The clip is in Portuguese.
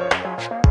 Música